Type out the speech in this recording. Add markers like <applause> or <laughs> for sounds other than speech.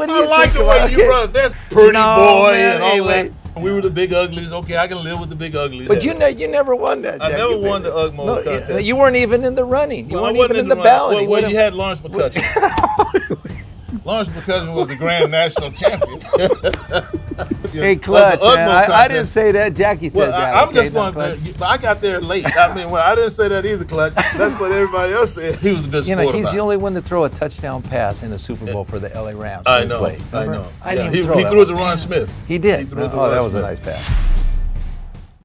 What do I you like think the way you okay. brought that's <laughs> pretty No, boy man, and all anyway. that. We were the big uglies. Okay, I can live with the big uglies. But you ne- you never won that. I Jackie, never won the UGMO no, contest. You weren't even in the running. You Well, weren't even in the run- ballot. Well, You well, you had Lawrence McCutcheon. <laughs> Lawrence McCutcheon was the grand national champion. <laughs> Hey, Clutch, man. I, I didn't say that. Jackie said Well, that. I, am okay, just now, going. Clutch. But I got there late. I mean, well, I didn't say that either, Clutch. That's what everybody else said. He was a good You know, he's the only one to throw a touchdown pass in a Super Bowl for the LA Rams. I know. played. I know. I Yeah, didn't he, throw he threw it to Ron Smith. He did. He threw it to oh, that Ron was a nice pass.